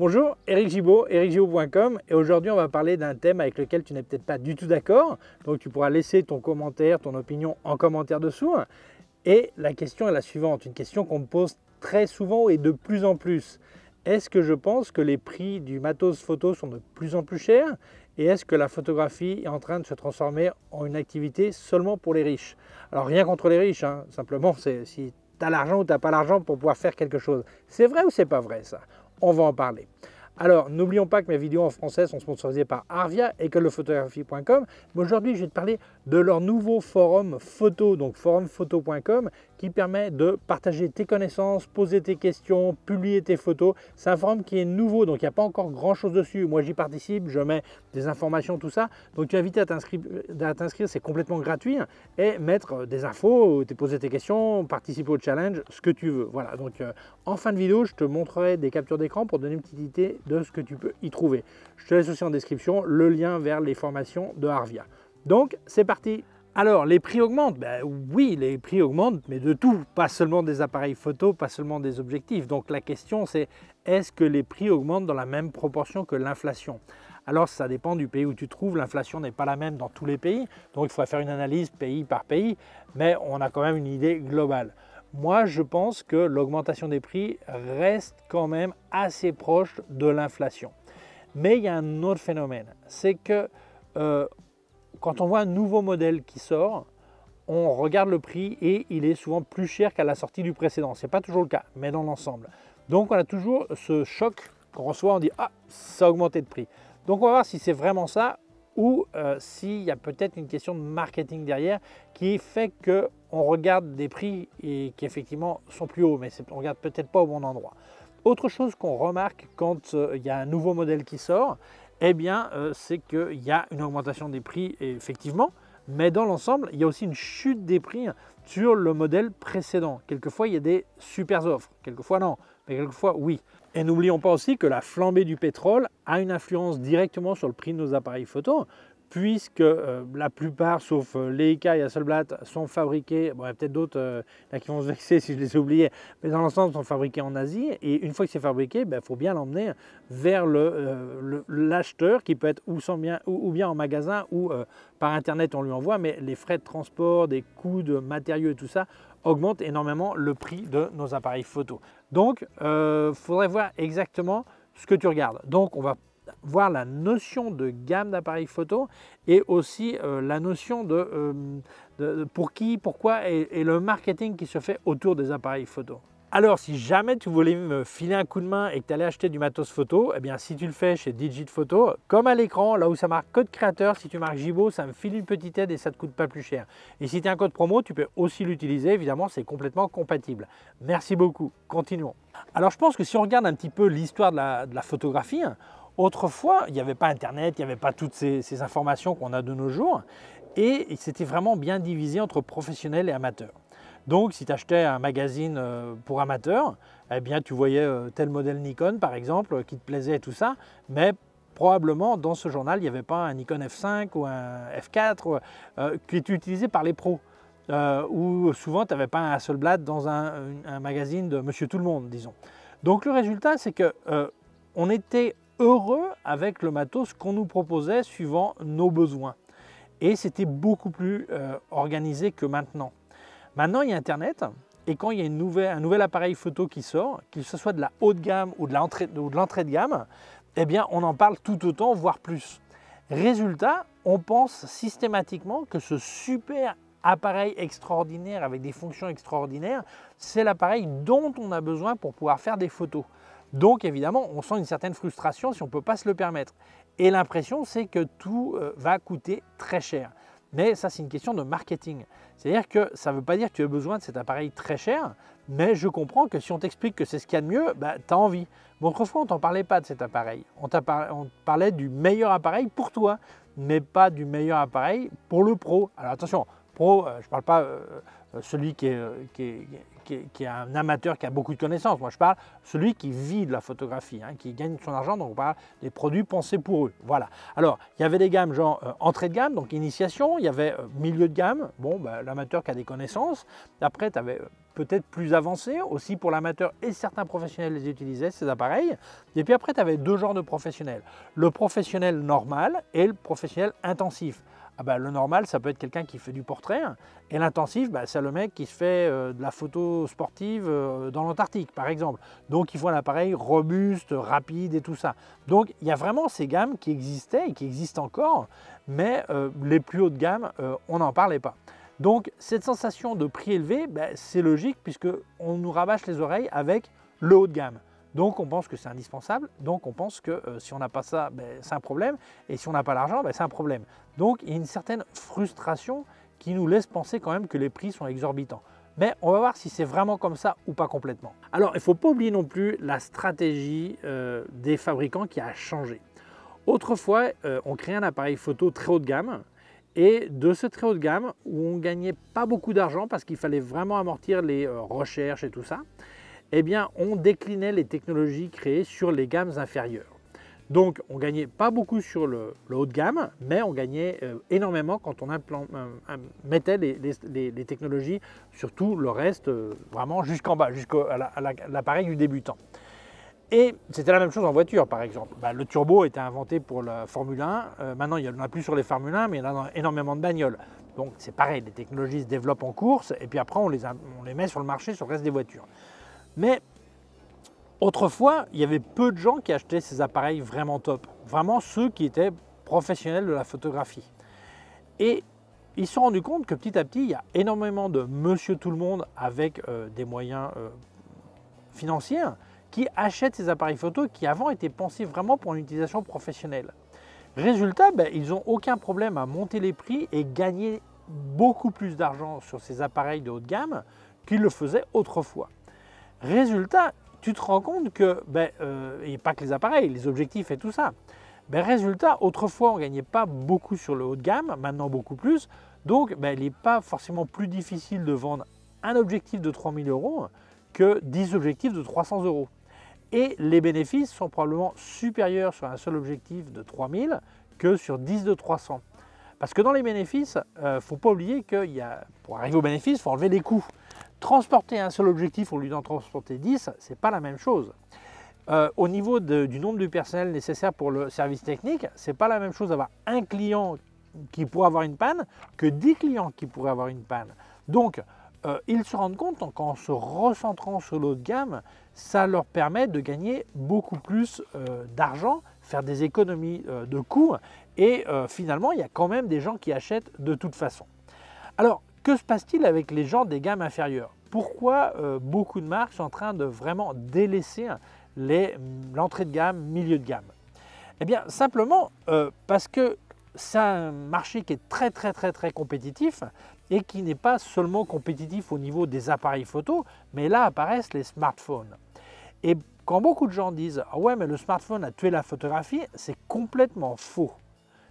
Bonjour, Eric Gibaud, ericgibaud.com et aujourd'hui on va parler d'un thème avec lequel tu n'es peut-être pas du tout d'accord. Donc tu pourras laisser ton commentaire, ton opinion en commentaire dessous. Et la question est la suivante, une question qu'on me pose très souvent et de plus en plus. Est-ce que je pense que les prix du matos photo sont de plus en plus chers Et est-ce que la photographie est en train de se transformer en une activité seulement pour les riches? Alors rien contre les riches, hein. simplement c'est si tu as l'argent ou tu n'as pas l'argent pour pouvoir faire quelque chose. C'est vrai ou c'est pas vrai ça? On va en parler. Alors, n'oublions pas que mes vidéos en français sont sponsorisées par Arvia, écolephotographie.com. Mais aujourd'hui, je vais te parler de leur nouveau forum photo, donc forumphoto.com, qui permet de partager tes connaissances, poser tes questions, publier tes photos. C'est un forum qui est nouveau, donc il n'y a pas encore grand chose dessus. Moi, j'y participe, je mets des informations, tout ça. Donc, tu invité à t'inscrire, c'est complètement gratuit. Et mettre des infos, poser tes questions, participer au challenge, ce que tu veux. Voilà, donc euh, en fin de vidéo, je te montrerai des captures d'écran pour donner une petite idée de ce que tu peux y trouver. Je te laisse aussi en description le lien vers les formations de Harvia. Donc, c'est parti alors, les prix augmentent ben, Oui, les prix augmentent, mais de tout, pas seulement des appareils photo, pas seulement des objectifs. Donc la question c'est, est-ce que les prix augmentent dans la même proportion que l'inflation? Alors ça dépend du pays où tu trouves, l'inflation n'est pas la même dans tous les pays, donc il faudra faire une analyse pays par pays, mais on a quand même une idée globale. Moi, je pense que l'augmentation des prix reste quand même assez proche de l'inflation. Mais il y a un autre phénomène, c'est que euh, quand on voit un nouveau modèle qui sort, on regarde le prix et il est souvent plus cher qu'à la sortie du précédent. Ce n'est pas toujours le cas, mais dans l'ensemble. Donc on a toujours ce choc qu'on reçoit, on dit ah ça a augmenté de prix. Donc on va voir si c'est vraiment ça ou euh, s'il y a peut-être une question de marketing derrière qui fait qu'on regarde des prix et qui effectivement sont plus hauts, mais on regarde peut-être pas au bon endroit. Autre chose qu'on remarque quand euh, il y a un nouveau modèle qui sort, eh bien, euh, c'est qu'il y a une augmentation des prix, effectivement, mais dans l'ensemble, il y a aussi une chute des prix sur le modèle précédent. Quelquefois, il y a des super offres, quelquefois non, mais quelquefois oui. Et n'oublions pas aussi que la flambée du pétrole a une influence directement sur le prix de nos appareils photo puisque euh, la plupart, sauf euh, Leica et Hasselblad, sont fabriqués, bon, il y a peut-être d'autres euh, qui vont se vexer si je les ai oubliés, mais dans l'ensemble, sont fabriqués en Asie. Et une fois que c'est fabriqué, il ben, faut bien l'emmener vers l'acheteur, qui peut être ou, bien, ou, bien en magasin ou par Internet, on lui envoie, mais les frais de transport, des coûts de matériaux et tout ça augmentent énormément le prix de nos appareils photo. Donc, il faudrait voir exactement ce que tu regardes. Donc, on va voir la notion de gamme d'appareils photo et aussi euh, la notion euh, de, pour qui, pourquoi et, le marketing qui se fait autour des appareils photo. Alors, si jamais tu voulais me filer un coup de main et que tu allais acheter du matos photo, eh bien, si tu le fais chez Digit Photo, comme à l'écran, là où ça marque code créateur, si tu marques Gibo, ça me file une petite aide et ça ne te coûte pas plus cher. Et si tu as un code promo, tu peux aussi l'utiliser, évidemment, c'est complètement compatible. Merci beaucoup. Continuons. Alors, je pense que si on regarde un petit peu l'histoire de la photographie, Autrefois, il n'y avait pas Internet, il n'y avait pas toutes ces, informations qu'on a de nos jours, et c'était vraiment bien divisé entre professionnels et amateurs. Donc, si tu achetais un magazine euh, pour amateurs, eh bien, tu voyais euh, tel modèle Nikon, par exemple, qui te plaisait et tout ça, mais probablement dans ce journal, il n'y avait pas un Nikon F5 ou un F4 euh, qui était utilisé par les pros. ou souvent, tu n'avais pas un Hasselblad dans un, magazine de Monsieur Tout le Monde, disons. Donc, le résultat, c'est que on était heureux avec le matos qu'on nous proposait suivant nos besoins. Et c'était beaucoup plus euh, organisé que maintenant. Maintenant, il y a Internet, et quand il y a un nouvel appareil photo qui sort, qu'il soit de la haute gamme ou de l'entrée de, gamme, eh bien, on en parle tout autant, voire plus. Résultat, on pense systématiquement que ce super appareil extraordinaire avec des fonctions extraordinaires, c'est l'appareil dont on a besoin pour pouvoir faire des photos. Donc évidemment, on sent une certaine frustration si on ne peut pas se le permettre. Et l'impression, c'est que tout euh, va coûter très cher. Mais ça, c'est une question de marketing. C'est-à-dire que ça ne veut pas dire que tu as besoin de cet appareil très cher, mais je comprends que si on t'explique que c'est ce qu'il y a de mieux, bah, tu as envie. Mais autrefois, on ne t'en parlait pas de cet appareil. On, parlait du meilleur appareil pour toi, mais pas du meilleur appareil pour le pro. Alors attention, pro, euh, je ne parle pas euh, celui qui qui, est, un amateur, qui a beaucoup de connaissances. Moi, je parle celui qui vit de la photographie, hein, qui gagne son argent, donc on parle des produits pensés pour eux. Voilà. Alors, il y avait des gammes genre entrée de gamme, donc initiation, il y avait milieu de gamme, bon, bah, l'amateur qui a des connaissances. Après, tu avais peut-être plus avancé, aussi pour l'amateur et certains professionnels les utilisaient, ces appareils. Et puis après, tu avais deux genres de professionnels. Le professionnel normal et le professionnel intensif. Ah bah, le normal, ça peut être quelqu'un qui fait du portrait, et l'intensif, bah, c'est le mec qui se fait euh, de la photo sportive euh, dans l'Antarctique, par exemple. Donc il faut un appareil robuste, rapide et tout ça. Donc il y a vraiment ces gammes qui existaient et qui existent encore, mais euh, les plus hautes gammes, on n'en parlait pas. Donc cette sensation de prix élevé, ben, c'est logique puisqu'on nous rabâche les oreilles avec le haut de gamme. Donc on pense que c'est indispensable, donc on pense que euh, si on n'a pas ça, ben, c'est un problème, et si on n'a pas l'argent, ben, c'est un problème. Donc il y a une certaine frustration qui nous laisse penser quand même que les prix sont exorbitants. Mais on va voir si c'est vraiment comme ça ou pas complètement. Alors il ne faut pas oublier non plus la stratégie euh, des fabricants qui a changé. Autrefois, euh, on créait un appareil photo très haut de gamme et de ce très haut de gamme, où on gagnait pas beaucoup d'argent parce qu'il fallait vraiment amortir les recherches et tout ça, eh on déclinait les technologies créées sur les gammes inférieures. Donc on gagnait pas beaucoup sur le, haut de gamme, mais on gagnait euh, énormément quand on euh, mettait les, technologies sur tout le reste, vraiment jusqu'en bas, jusqu'à l'appareil du débutant. Et c'était la même chose en voiture, par exemple. Bah, le turbo était inventé pour la Formule 1. Euh, maintenant, il n'y en a plus sur les Formule 1, mais il y en a énormément de bagnoles. Donc c'est pareil, les technologies se développent en course, et puis après, les, on les met sur le marché sur le reste des voitures. Mais autrefois, il y avait peu de gens qui achetaient ces appareils vraiment top. Vraiment ceux qui étaient professionnels de la photographie. Et ils se sont rendus compte que petit à petit, il y a énormément de monsieur tout le monde avec euh, des moyens euh, financiers qui achètent ces appareils photo qui avant étaient pensés vraiment pour une utilisation professionnelle. Résultat, ben, ils n'ont aucun problème à monter les prix et gagner beaucoup plus d'argent sur ces appareils de haut de gamme qu'ils le faisaient autrefois. Résultat, tu te rends compte que, ben, euh, et pas que les appareils, les objectifs et tout ça. Ben, résultat, autrefois on ne gagnait pas beaucoup sur le haut de gamme, maintenant beaucoup plus. Donc ben, il n'est pas forcément plus difficile de vendre un objectif de 3000 euros que 10 objectifs de 300 euros et les bénéfices sont probablement supérieurs sur un seul objectif de 3000 que sur 10 de 300. Parce que dans les bénéfices, il euh, ne faut pas oublier que y a, pour arriver aux bénéfices, il faut enlever les coûts. Transporter un seul objectif au lieu d'en transporter 10, ce n'est pas la même chose. Euh, au niveau du nombre de personnel nécessaire pour le service technique, ce n'est pas la même chose d'avoir un client qui pourrait avoir une panne que 10 clients qui pourraient avoir une panne. Donc, euh, ils se rendent compte qu'en se recentrant sur l'autre gamme, ça leur permet de gagner beaucoup plus euh, d'argent, faire des économies de coûts et finalement il y a quand même des gens qui achètent de toute façon. Alors que se passe-t-il avec les gens des gammes inférieures? Pourquoi beaucoup de marques sont en train de vraiment délaisser l'entrée de gamme, milieu de gamme? Eh bien simplement parce que c'est un marché qui est très très très très compétitif et qui n'est pas seulement compétitif au niveau des appareils photo, mais là apparaissent les smartphones. Et quand beaucoup de gens disent ah ouais mais le smartphone a tué la photographie, c'est complètement faux.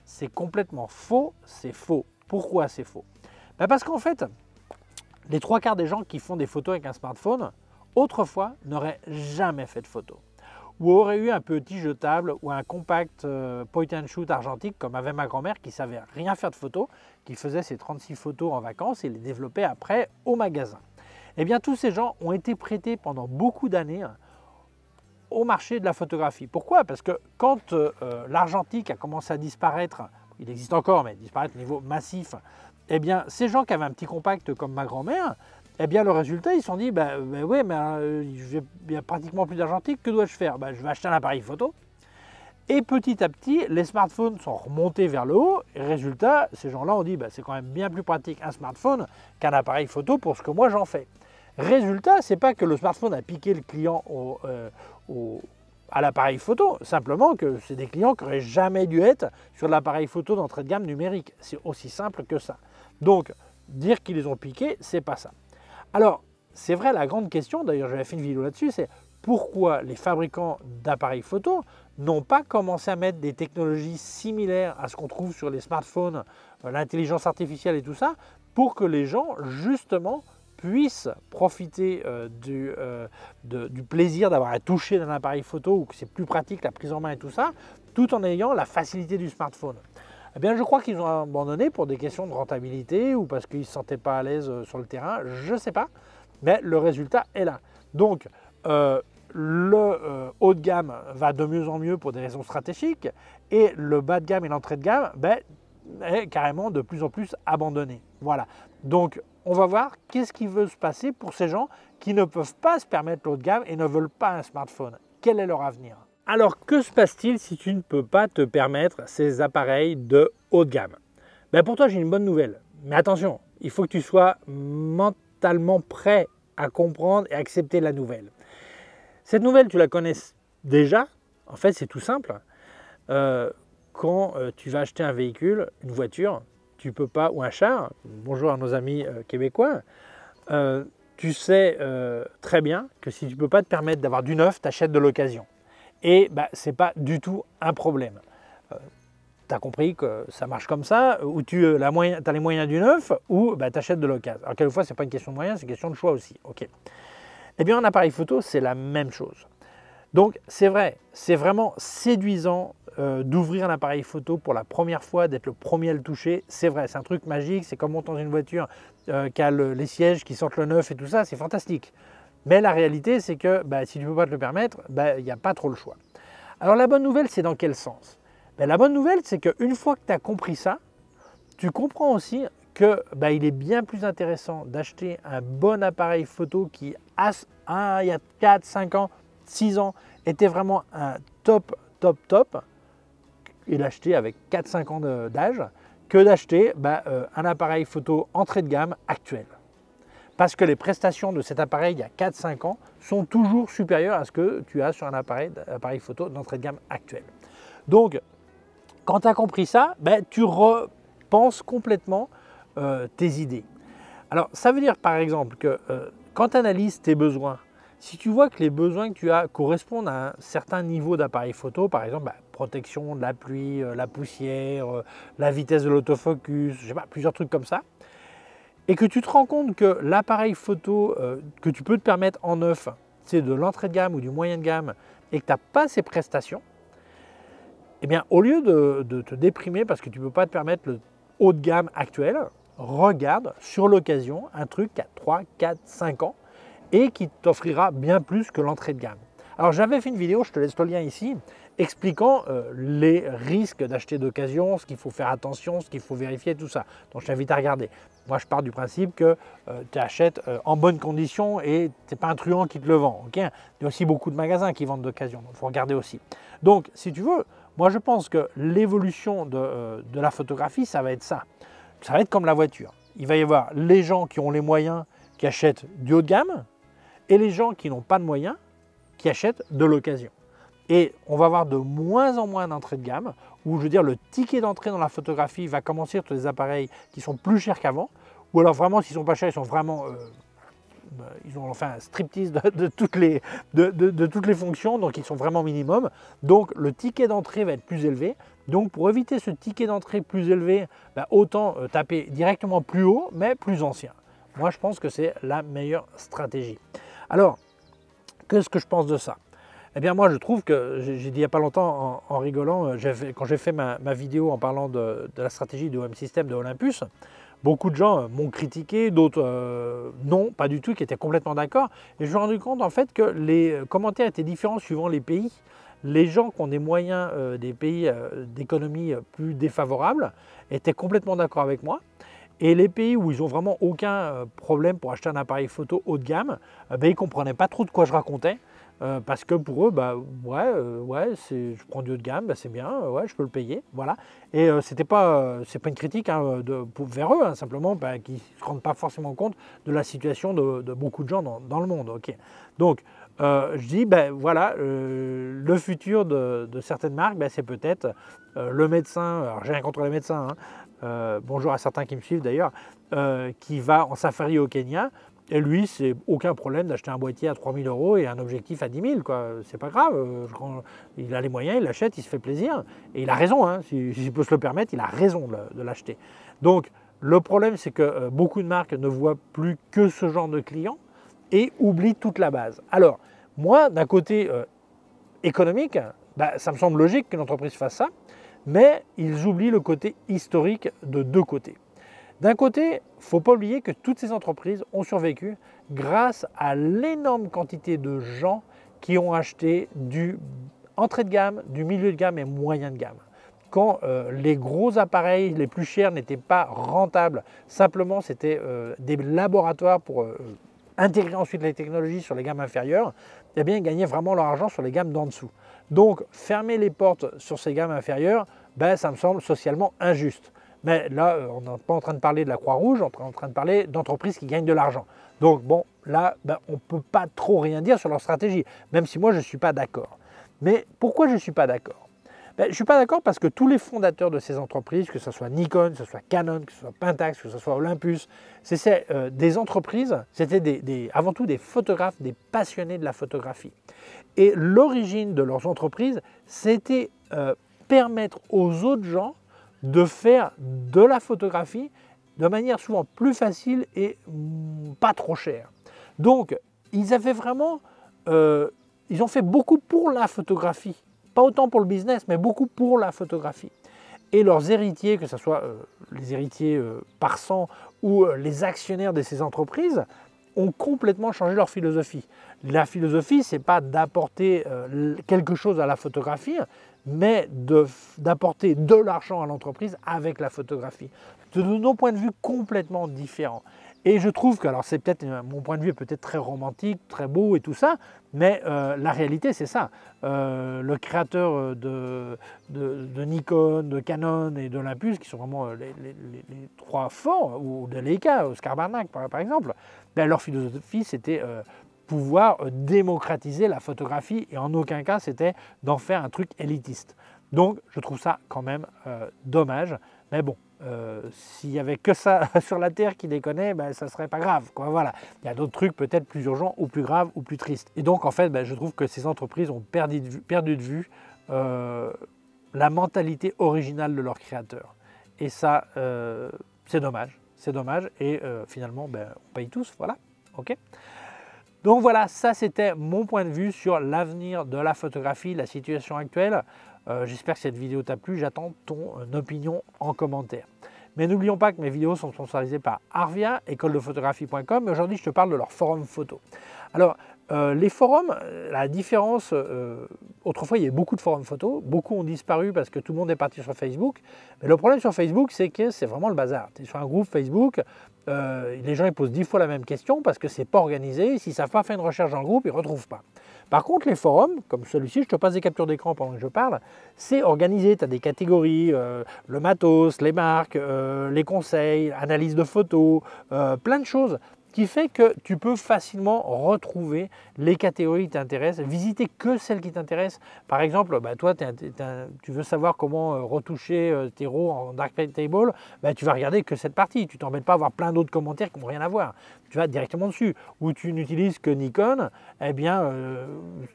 C'est complètement faux, c'est faux. Pourquoi c'est faux? Ben Parce qu'en fait, les trois quarts des gens qui font des photos avec un smartphone, autrefois, n'auraient jamais fait de photos ou aurait eu un petit jetable ou un compact euh, point and shoot argentique comme avait ma grand-mère qui savait rien faire de photos, qui faisait ses 36 photos en vacances et les développait après au magasin. Eh bien tous ces gens ont été prêtés pendant beaucoup d'années au marché de la photographie. Pourquoi? Parce que quand euh, euh, l'argentique a commencé à disparaître, il existe encore mais disparaître au niveau massif, eh bien ces gens qui avaient un petit compact comme ma grand-mère, eh bien, le résultat, ils se sont dit, ben, ben oui, mais euh, il pratiquement plus d'argentique, que dois-je faire? Ben, Je vais acheter un appareil photo. Et petit à petit, les smartphones sont remontés vers le haut. Et résultat, ces gens-là ont dit, ben, c'est quand même bien plus pratique un smartphone qu'un appareil photo pour ce que moi j'en fais. Résultat, c'est pas que le smartphone a piqué le client euh, à l'appareil photo, simplement que c'est des clients qui n'auraient jamais dû être sur l'appareil photo d'entrée de gamme numérique. C'est aussi simple que ça. Donc, dire qu'ils les ont piqués, c'est pas ça. Alors, c'est vrai, la grande question, d'ailleurs j'avais fait une vidéo là-dessus, c'est pourquoi les fabricants d'appareils photo n'ont pas commencé à mettre des technologies similaires à ce qu'on trouve sur les smartphones, euh, l'intelligence artificielle et tout ça, pour que les gens, justement, puissent profiter euh, du, euh, du, plaisir d'avoir à toucher d'un appareil photo ou que c'est plus pratique la prise en main et tout ça, tout en ayant la facilité du smartphone. Eh bien, je crois qu'ils ont abandonné pour des questions de rentabilité ou parce qu'ils ne se sentaient pas à l'aise euh, sur le terrain, je ne sais pas, mais le résultat est là. Donc, le haut de gamme va de mieux en mieux pour des raisons stratégiques et le bas de gamme et l'entrée de gamme ben, est carrément de plus en plus abandonné. Voilà. Donc, on va voir qu'est-ce qui veut se passer pour ces gens qui ne peuvent pas se permettre l'haut de gamme et ne veulent pas un smartphone. Quel est leur avenir? Alors, que se passe-t-il si tu ne peux pas te permettre ces appareils de haut de gamme? Ben Pour toi, j'ai une bonne nouvelle. Mais attention, il faut que tu sois mentalement prêt à comprendre et accepter la nouvelle. Cette nouvelle, tu la connais déjà. En fait, c'est tout simple. Euh, quand euh, tu vas acheter un véhicule, une voiture, tu peux pas, ou un char, bonjour à nos amis euh, québécois, euh, tu sais très bien que si tu ne peux pas te permettre d'avoir du neuf, tu achètes de l'occasion. Et bah, ce n'est pas du tout un problème. tu as compris que ça marche comme ça, ou tu as les moyens du neuf, ou bah, tu achètes de l'occasion. Alors quelquefois, ce n'est pas une question de moyens, c'est une question de choix aussi. Eh bien, en appareil photo, c'est la même chose. Donc, c'est vrai, c'est vraiment séduisant euh, d'ouvrir un appareil photo pour la première fois, d'être le premier à le toucher, c'est vrai, c'est un truc magique, c'est comme monter dans une voiture euh, qui a les sièges qui sortent le neuf et tout ça, c'est fantastique. Mais la réalité, c'est que bah, si tu ne peux pas te le permettre, bah, il n'y a pas trop le choix. Alors la bonne nouvelle, c'est dans quel sens? Ben, La bonne nouvelle, c'est qu'une fois que tu as compris ça, tu comprends aussi que bah, il est bien plus intéressant d'acheter un bon appareil photo qui, a, il y a 4, 5 ans, 6 ans, était vraiment un top, top, top, et l'acheter avec 4-5 ans d'âge que d'acheter bah, euh, un appareil photo entrée de gamme actuel. Parce que les prestations de cet appareil il y a 4-5 ans sont toujours supérieures à ce que tu as sur un appareil, appareil photo d'entrée de gamme actuel. Donc, quand tu as compris ça, bah, tu repenses complètement euh, tes idées. Alors, ça veut dire par exemple que euh, quand tu analyses tes besoins, si tu vois que les besoins que tu as correspondent à un certain niveau d'appareil photo, par exemple, bah, protection de la pluie, euh, la poussière, euh, la vitesse de l'autofocus, je plusieurs trucs comme ça, et que tu te rends compte que l'appareil photo euh, que tu peux te permettre en neuf, c'est de l'entrée de gamme ou du moyen de gamme, et que tu n'as pas ces prestations, eh bien, au lieu de, de te déprimer parce que tu ne peux pas te permettre le haut de gamme actuel, regarde sur l'occasion un truc qui a 3, 4, 5 ans et qui t'offrira bien plus que l'entrée de gamme. Alors j'avais fait une vidéo, je te laisse le lien ici, expliquant euh, les risques d'acheter d'occasion, ce qu'il faut faire attention, ce qu'il faut vérifier, tout ça. Donc je t'invite à regarder. Moi je pars du principe que euh, tu achètes euh, en bonne condition et ce n'est pas un truand qui te le vend. Il y a aussi beaucoup de magasins qui vendent d'occasion, donc il faut regarder aussi. Donc si tu veux, moi je pense que l'évolution de, de la photographie, ça va être ça. Ça va être comme la voiture. Il va y avoir les gens qui ont les moyens qui achètent du haut de gamme, et les gens qui n'ont pas de moyens, qui achètent de l'occasion. Et on va avoir de moins en moins d'entrées de gamme, où je veux dire le ticket d'entrée dans la photographie va commencer sur des appareils qui sont plus chers qu'avant, ou alors vraiment s'ils sont pas chers, ils sont vraiment... Euh, euh, ils ont enfin un striptease de, toutes les, de, toutes les fonctions, donc ils sont vraiment minimum. Donc le ticket d'entrée va être plus élevé. Donc pour éviter ce ticket d'entrée plus élevé, bah, autant euh, taper directement plus haut, mais plus ancien. Moi je pense que c'est la meilleure stratégie. Alors, qu'est-ce que je pense de ça? Eh bien, moi, je trouve que, j'ai dit il n'y a pas longtemps en, rigolant, euh, quand j'ai fait ma, vidéo en parlant de, la stratégie du OM System de Olympus, beaucoup de gens euh, m'ont critiqué, d'autres euh, non, pas du tout, qui étaient complètement d'accord. Et je me suis rendu compte en fait que les commentaires étaient différents suivant les pays. Les gens qui ont des moyens des pays d'économie plus défavorables étaient complètement d'accord avec moi. Et les pays où ils n'ont vraiment aucun euh, problème pour acheter un appareil photo haut de gamme, euh, ben, ils ne comprenaient pas trop de quoi je racontais. Euh, parce que pour eux, bah, ouais, ouais je prends du haut de gamme, bah, c'est bien, ouais, je peux le payer. Voilà. Et ce c'était pas, pas une critique hein, de, vers eux, hein, simplement bah, qu'ils ne se rendent pas forcément compte de la situation de, beaucoup de gens dans, le monde. Donc, je dis, ben voilà, le futur de, certaines marques, c'est peut-être le médecin, alors j'ai rien contre les médecins, hein, euh, bonjour à certains qui me suivent d'ailleurs, euh, qui va en safari au Kenya. Et lui, c'est aucun problème d'acheter un boîtier à 3000 euros et un objectif à 10 000. C'est pas grave. Euh, il a les moyens, il l'achète, il se fait plaisir. Et il a raison. Hein. S'il peut se le permettre, il a raison de, l'acheter. Donc, Le problème, c'est que beaucoup de marques ne voient plus que ce genre de clients et oublient toute la base. Alors, moi, d'un côté économique, bah, ça me semble logique qu'une entreprise fasse ça, mais ils oublient le côté historique de deux côtés. D'un côté, il ne faut pas oublier que toutes ces entreprises ont survécu grâce à l'énorme quantité de gens qui ont acheté du entrée de gamme, du milieu de gamme et moyen de gamme. Quand euh, les gros appareils les plus chers n'étaient pas rentables, simplement c'était euh, des laboratoires pour euh, intégrer ensuite les technologies sur les gammes inférieures, eh bien ils gagnaient vraiment leur argent sur les gammes d'en dessous. Donc fermer les portes sur ces gammes inférieures, ben, ça me semble socialement injuste. Mais là, on n'est pas en train de parler de la Croix-Rouge, on est en train de parler d'entreprises qui gagnent de l'argent. Donc bon, là, ben, on ne peut pas trop rien dire sur leur stratégie, même si moi je ne suis pas d'accord. Mais pourquoi je ne suis pas d'accord? Ben, Je ne suis pas d'accord parce que tous les fondateurs de ces entreprises, que ce soit Nikon, que ce soit Canon, que ce soit Pentax, que ce soit Olympus, c'est euh, des entreprises, c'était avant tout des photographes, des passionnés de la photographie. Et l'origine de leurs entreprises, c'était euh, permettre aux autres gens de faire de la photographie de manière souvent plus facile et mm, pas trop chère. Donc, ils avaient vraiment, euh, ils ont fait beaucoup pour la photographie, pas autant pour le business, mais beaucoup pour la photographie. Et leurs héritiers, que ce soit euh, les héritiers euh, par sang ou les actionnaires de ces entreprises, ont complètement changé leur philosophie. La philosophie, c'est pas d'apporter quelque chose à la photographie, mais d'apporter de, l'argent à l'entreprise avec la photographie. De nos points de vue complètement différents. Et je trouve que, alors c'est peut-être, euh, mon point de vue est peut-être très romantique, très beau et tout ça, mais euh, la réalité c'est ça. Euh, le créateur de, Nikon, de Canon et d'Olympus, qui sont vraiment les, trois forts, ou de Leica, Oscar Barnack par, exemple, ben, leur philosophie c'était pouvoir démocratiser la photographie et en aucun cas c'était d'en faire un truc élitiste. Donc je trouve ça quand même dommage, mais bon, euh, s'il n'y avait que ça sur la Terre qui déconnait, ben, ça ne serait pas grave. Quoi. Voilà. Il y a d'autres trucs peut-être plus urgents ou plus graves ou plus tristes. Et donc en fait, ben, je trouve que ces entreprises ont perdu de vue, vue la mentalité originale de leurs créateurs. Et ça, c'est dommage. C'est dommage. Et finalement, ben, on paye tous. Voilà. OK donc voilà, ça c'était mon point de vue sur l'avenir de la photographie, la situation actuelle. Euh, j'espère que cette vidéo t'a plu, j'attends ton euh, opinion en commentaire. Mais n'oublions pas que mes vidéos sont sponsorisées par Arvia, école de photographie.com, et aujourd'hui je te parle de leur forum photo. Alors, euh, les forums, la différence, autrefois il y avait beaucoup de forums photos, beaucoup ont disparu parce que tout le monde est parti sur Facebook, mais le problème sur Facebook c'est que c'est vraiment le bazar. Tu es sur un groupe Facebook, les gens ils posent dix fois la même question parce que c'est pas organisé. S'ils ne savent pas faire une recherche dans le groupe, ils ne retrouvent pas. Par contre, les forums, comme celui-ci, je te passe des captures d'écran pendant que je parle, c'est organisé. Tu as des catégories, euh, le matos, les marques, euh, les conseils, analyse de photos, plein de choses qui fait que tu peux facilement retrouver les catégories qui t'intéressent, visiter que celles qui t'intéressent. Par exemple, bah, toi, tu veux savoir comment euh, retoucher euh, tes RAW en Dark Table, bah, tu vas regarder que cette partie. Tu t'embêtes pas à avoir plein d'autres commentaires qui n'ont rien à voir. Tu vas directement dessus. Ou tu n'utilises que Nikon, eh bien, euh,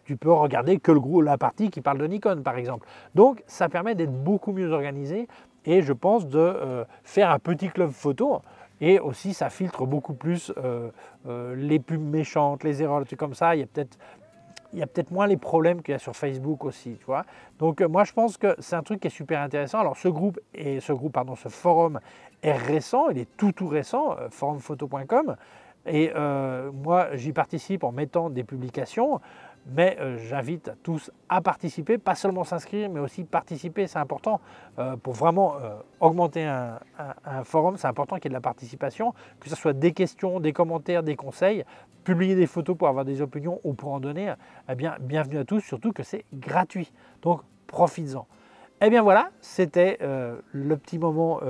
tu peux regarder que le gros, la partie qui parle de Nikon, par exemple. Donc, ça permet d'être beaucoup mieux organisé et je pense de faire un petit club photo et aussi, ça filtre beaucoup plus euh, euh, les pubs méchantes, les erreurs, des trucs comme ça. Il y a peut-être il y a peut-être moins les problèmes qu'il y a sur Facebook aussi, tu vois. Donc euh, moi je pense que c'est un truc qui est super intéressant. Alors ce groupe et ce groupe pardon, ce forum est récent, il est tout tout récent, forumphoto.com et moi j'y participe en mettant des publications. Mais euh, j'invite tous à participer, pas seulement s'inscrire, mais aussi participer, c'est important euh, pour vraiment euh, augmenter un, forum, c'est important qu'il y ait de la participation, que ce soit des questions, des commentaires, des conseils, publier des photos pour avoir des opinions ou pour en donner, eh bien bienvenue à tous, surtout que c'est gratuit, donc profites-en. Eh bien voilà, c'était le petit moment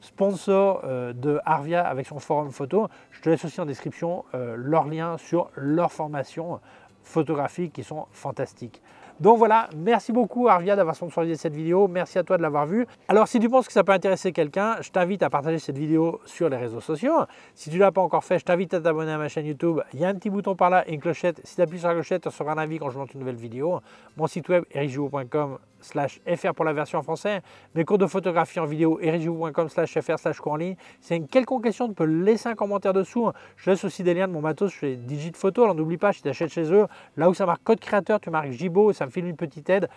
sponsor de Arvia avec son forum photo. Je te laisse aussi en description leur lien sur leur formation photographiques qui sont fantastiques. Donc voilà, merci beaucoup Arvia d'avoir sponsorisé cette vidéo, merci à toi de l'avoir vue. Alors si tu penses que ça peut intéresser quelqu'un, je t'invite à partager cette vidéo sur les réseaux sociaux. Si tu ne l'as pas encore fait, je t'invite à t'abonner à ma chaîne YouTube. Il y a un petit bouton par là et une clochette. Si tu appuies sur la clochette, tu recevras un avis quand je monte une nouvelle vidéo. Mon site web ericjouo.com slash fr pour la version française. Mes cours de photographie en vidéo, erigio.com slash fr slash cours en ligne. C'est une quelconque question, tu peux laisser un commentaire dessous. Je laisse aussi des liens de mon matos, fais Digit Photo. Alors n'oublie pas, si tu achètes chez eux, là où ça marque code créateur, tu marques Jibo, ça me file une petite aide.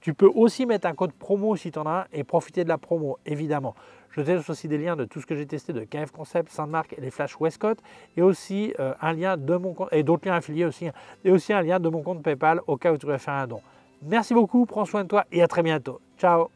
Tu peux aussi mettre un code promo si tu en as un et profiter de la promo, évidemment. Je te laisse aussi des liens de tout ce que j'ai testé de KF Concept, Sandmark et les Flash Westcott et aussi euh, un lien de mon compte, et d'autres liens affiliés aussi, hein, et aussi un lien de mon compte PayPal au cas où tu voudrais faire un don. Merci beaucoup, prends soin de toi et à très bientôt. Ciao